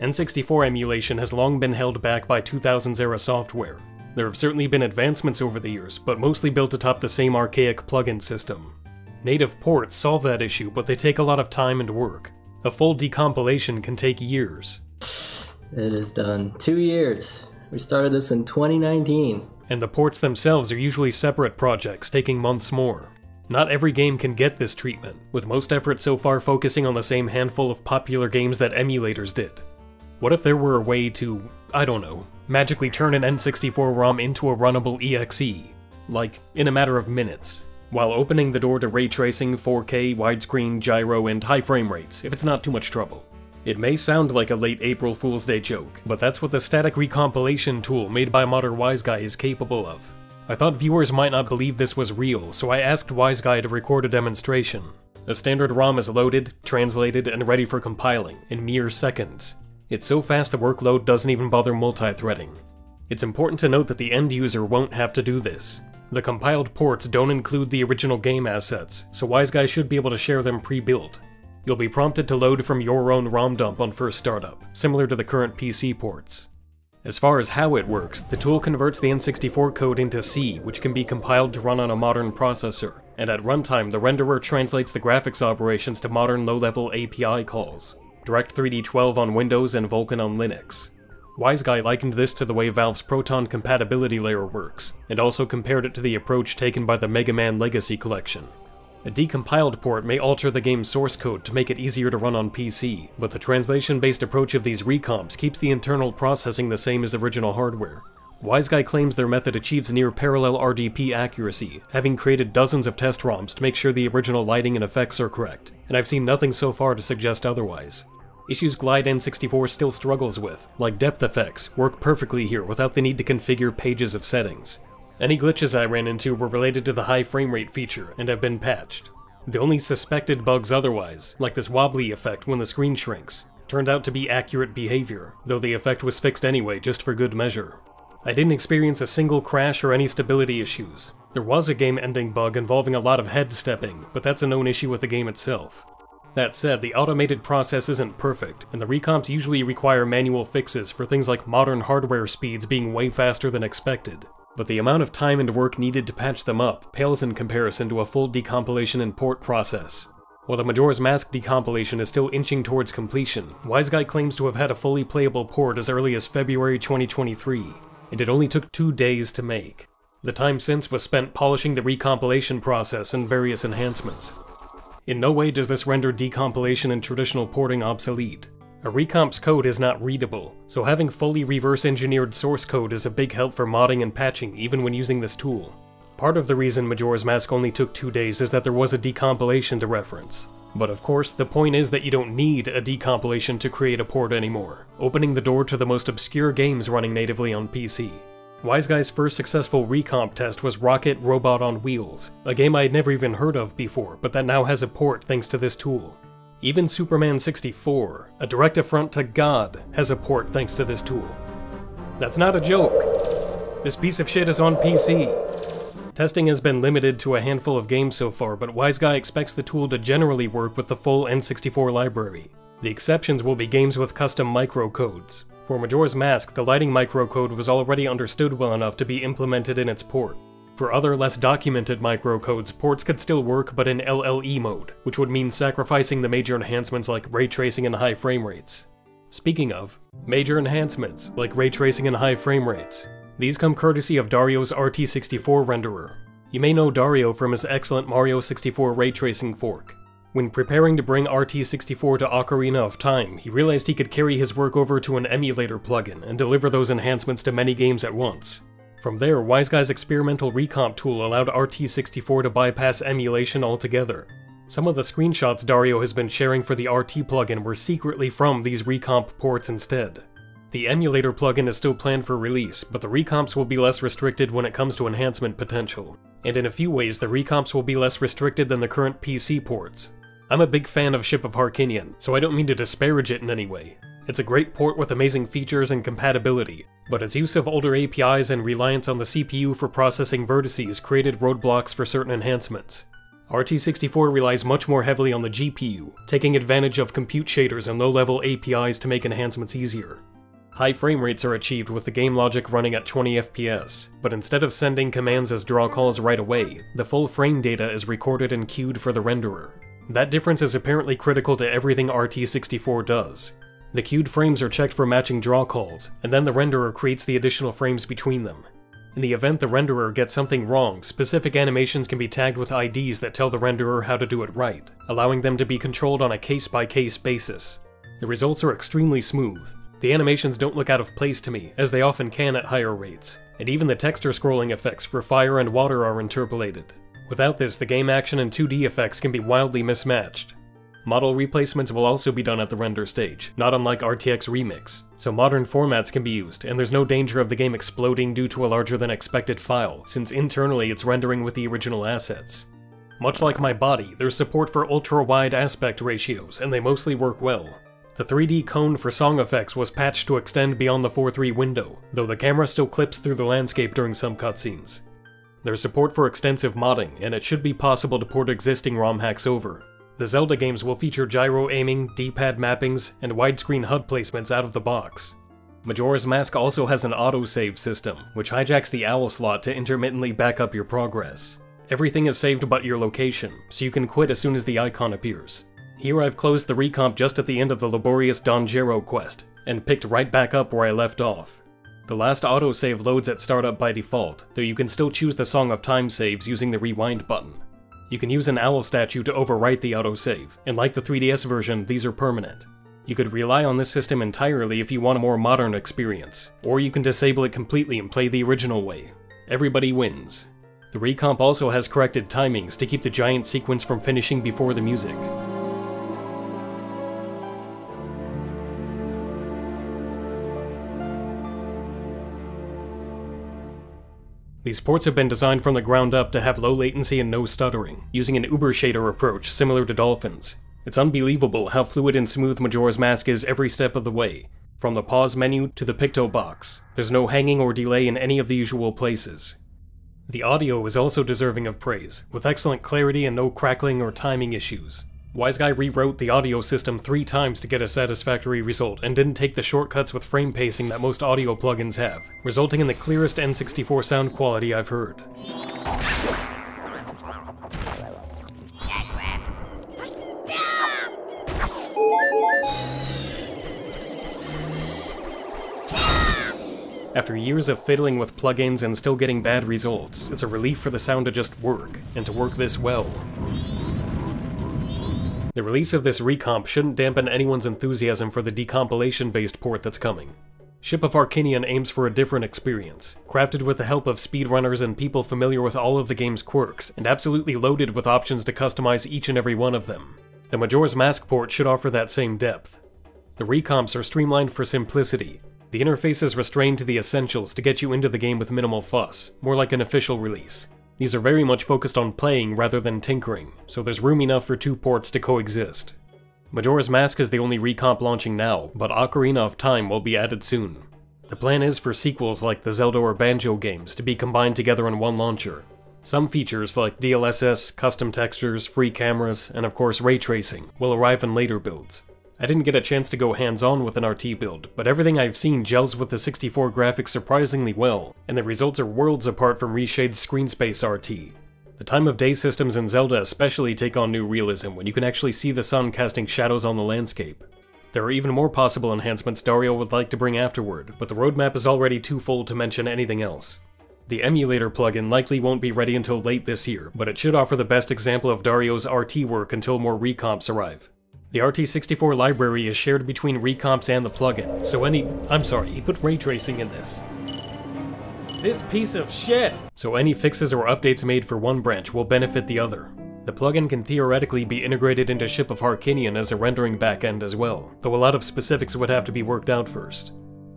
N64 emulation has long been held back by 2000s era software. There have certainly been advancements over the years, but mostly built atop the same archaic plugin system. Native ports solve that issue, but they take a lot of time and work. A full decompilation can take years. It is done. Two years. We started this in 2019. And the ports themselves are usually separate projects, taking months more. Not every game can get this treatment, with most efforts so far focusing on the same handful of popular games that emulators did. What if there were a way to, I don't know, magically turn an N64 ROM into a runnable EXE? Like, in a matter of minutes, while opening the door to ray tracing, 4K, widescreen, gyro, and high frame rates, if it's not too much trouble. It may sound like a late April Fool's Day joke, but that's what the static recompilation tool made by Modder Wiseguy is capable of. I thought viewers might not believe this was real, so I asked Wiseguy to record a demonstration. A standard ROM is loaded, translated, and ready for compiling, in mere seconds. It's so fast the workload doesn't even bother multi-threading. It's important to note that the end user won't have to do this. The compiled ports don't include the original game assets, so Wise Wiseguy should be able to share them pre-built. You'll be prompted to load from your own ROM dump on first startup, similar to the current PC ports. As far as how it works, the tool converts the N64 code into C, which can be compiled to run on a modern processor, and at runtime the renderer translates the graphics operations to modern low-level API calls. Direct3D 12 on Windows and Vulkan on Linux. Wiseguy likened this to the way Valve's Proton compatibility layer works, and also compared it to the approach taken by the Mega Man Legacy Collection. A decompiled port may alter the game's source code to make it easier to run on PC, but the translation-based approach of these recomps keeps the internal processing the same as original hardware. Wiseguy claims their method achieves near parallel RDP accuracy, having created dozens of test ROMs to make sure the original lighting and effects are correct, and I've seen nothing so far to suggest otherwise. Issues GLideN64 still struggles with, like depth effects, work perfectly here without the need to configure pages of settings. Any glitches I ran into were related to the high frame rate feature and have been patched. The only suspected bugs otherwise, like this wobbly effect when the screen shrinks, turned out to be accurate behavior, though the effect was fixed anyway just for good measure. I didn't experience a single crash or any stability issues. There was a game-ending bug involving a lot of head stepping, but that's a known issue with the game itself. That said, the automated process isn't perfect, and the recomps usually require manual fixes for things like modern hardware speeds being way faster than expected but the amount of time and work needed to patch them up pales in comparison to a full decompilation and port process. While the Majora's Mask decompilation is still inching towards completion, Wiseguy claims to have had a fully playable port as early as February 2023, and it only took two days to make. The time since was spent polishing the recompilation process and various enhancements. In no way does this render decompilation and traditional porting obsolete. A recomp's code is not readable, so having fully reverse engineered source code is a big help for modding and patching even when using this tool. Part of the reason Majora's Mask only took two days is that there was a decompilation to reference. But of course, the point is that you don't need a decompilation to create a port anymore, opening the door to the most obscure games running natively on PC. Wiseguy's first successful recomp test was Rocket Robot on Wheels, a game I had never even heard of before, but that now has a port thanks to this tool. Even Superman 64, a direct affront to God, has a port thanks to this tool. That's not a joke. This piece of shit is on PC. Testing has been limited to a handful of games so far, but Wiseguy expects the tool to generally work with the full N64 library. The exceptions will be games with custom microcodes. For Majora's Mask, the lighting microcode was already understood well enough to be implemented in its port. For other less documented microcodes, ports could still work but in LLE mode, which would mean sacrificing the major enhancements like ray tracing and high frame rates. Speaking of, major enhancements like ray tracing and high frame rates. These come courtesy of Dario's RT64 renderer. You may know Dario from his excellent Mario 64 ray tracing fork. When preparing to bring RT64 to Ocarina of Time, he realized he could carry his work over to an emulator plugin and deliver those enhancements to many games at once. From there, Wiseguy's experimental recomp tool allowed RT64 to bypass emulation altogether. Some of the screenshots Dario has been sharing for the RT plugin were secretly from these recomp ports instead. The emulator plugin is still planned for release, but the recomps will be less restricted when it comes to enhancement potential. And in a few ways, the recomps will be less restricted than the current PC ports. I'm a big fan of Ship of Harkinian, so I don't mean to disparage it in any way. It's a great port with amazing features and compatibility, but its use of older APIs and reliance on the CPU for processing vertices created roadblocks for certain enhancements. RT64 relies much more heavily on the GPU, taking advantage of compute shaders and low-level APIs to make enhancements easier. High frame rates are achieved with the game logic running at 20 FPS, but instead of sending commands as draw calls right away, the full frame data is recorded and queued for the renderer. That difference is apparently critical to everything RT64 does. The queued frames are checked for matching draw calls, and then the renderer creates the additional frames between them. In the event the renderer gets something wrong, specific animations can be tagged with IDs that tell the renderer how to do it right, allowing them to be controlled on a case-by-case -case basis. The results are extremely smooth. The animations don't look out of place to me, as they often can at higher rates, and even the texture scrolling effects for fire and water are interpolated. Without this, the game action and 2D effects can be wildly mismatched. Model replacements will also be done at the render stage, not unlike RTX Remix, so modern formats can be used, and there's no danger of the game exploding due to a larger than expected file, since internally it's rendering with the original assets. Much like my body, there's support for ultra-wide aspect ratios, and they mostly work well. The 3D cone for song effects was patched to extend beyond the 4.3 window, though the camera still clips through the landscape during some cutscenes. There's support for extensive modding, and it should be possible to port existing ROM hacks over, the Zelda games will feature gyro aiming, D-pad mappings, and widescreen HUD placements out of the box. Majora's Mask also has an autosave system, which hijacks the OWL slot to intermittently back up your progress. Everything is saved but your location, so you can quit as soon as the icon appears. Here I've closed the recomp just at the end of the laborious Don Gero quest, and picked right back up where I left off. The last autosave loads at startup by default, though you can still choose the Song of Time saves using the rewind button. You can use an owl statue to overwrite the autosave, and like the 3DS version, these are permanent. You could rely on this system entirely if you want a more modern experience, or you can disable it completely and play the original way. Everybody wins. The recomp also has corrected timings to keep the giant sequence from finishing before the music. These ports have been designed from the ground up to have low latency and no stuttering, using an Uber shader approach similar to Dolphin's. It's unbelievable how fluid and smooth Majora's Mask is every step of the way. From the pause menu to the picto box, there's no hanging or delay in any of the usual places. The audio is also deserving of praise, with excellent clarity and no crackling or timing issues. Wiseguy rewrote the audio system three times to get a satisfactory result and didn't take the shortcuts with frame pacing that most audio plugins have, resulting in the clearest N64 sound quality I've heard. After years of fiddling with plugins and still getting bad results, it's a relief for the sound to just work, and to work this well. The release of this recomp shouldn't dampen anyone's enthusiasm for the decompilation-based port that's coming. Ship of Harkinian aims for a different experience, crafted with the help of speedrunners and people familiar with all of the game's quirks, and absolutely loaded with options to customize each and every one of them. The Majora's Mask port should offer that same depth. The recomps are streamlined for simplicity. The interface is restrained to the essentials to get you into the game with minimal fuss, more like an official release. These are very much focused on playing rather than tinkering, so there's room enough for two ports to coexist. Majora's Mask is the only recomp launching now, but Ocarina of Time will be added soon. The plan is for sequels like the Zelda or Banjo games to be combined together in one launcher. Some features like DLSS, custom textures, free cameras, and of course ray tracing will arrive in later builds. I didn't get a chance to go hands-on with an RT build, but everything I've seen gels with the 64 graphics surprisingly well, and the results are worlds apart from Reshade's screen space RT. The time of day systems in Zelda especially take on new realism when you can actually see the sun casting shadows on the landscape. There are even more possible enhancements Dario would like to bring afterward, but the roadmap is already too full to mention anything else. The emulator plugin likely won't be ready until late this year, but it should offer the best example of Dario's RT work until more recomps arrive. The RT64 library is shared between recomps and the plugin, so any- I'm sorry, he put ray tracing in this. This piece of shit! So any fixes or updates made for one branch will benefit the other. The plugin can theoretically be integrated into Ship of Harkinian as a rendering backend as well, though a lot of specifics would have to be worked out first.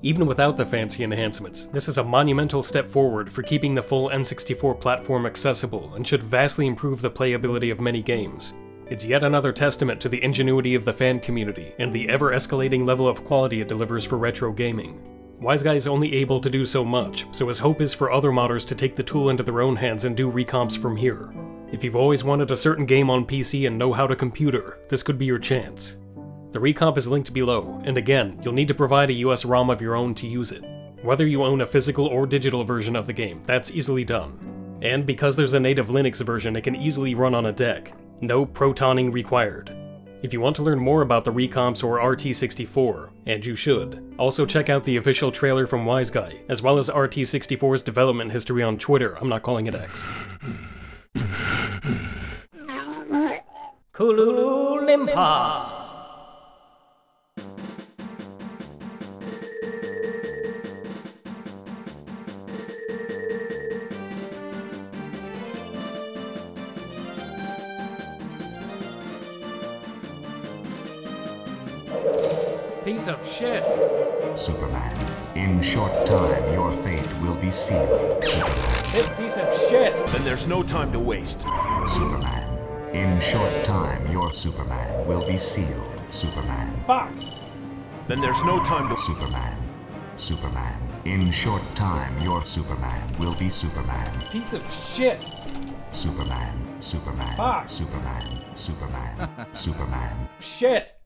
Even without the fancy enhancements, this is a monumental step forward for keeping the full N64 platform accessible and should vastly improve the playability of many games. It's yet another testament to the ingenuity of the fan community and the ever escalating level of quality it delivers for retro gaming. Wiseguy is only able to do so much, so his hope is for other modders to take the tool into their own hands and do recomps from here. If you've always wanted a certain game on PC and know how to computer, this could be your chance. The recomp is linked below, and again, you'll need to provide a US ROM of your own to use it. Whether you own a physical or digital version of the game, that's easily done. And because there's a native Linux version, it can easily run on a deck. No protoning required. If you want to learn more about the recomps or RT64, and you should, also check out the official trailer from Wiseguy, as well as RT64's development history on Twitter. I'm not calling it X. Kooloo Piece of shit! Superman. In short time, your fate will be sealed. Superman. This piece of shit! Then there's no time to waste. Superman. In short time, your Superman will be sealed. Superman. Fuck! Then there's no time to. Superman. Superman. In short time, your Superman will be Superman. Piece of shit! Superman. Superman. Fuck. Superman. Superman. Superman. Shit!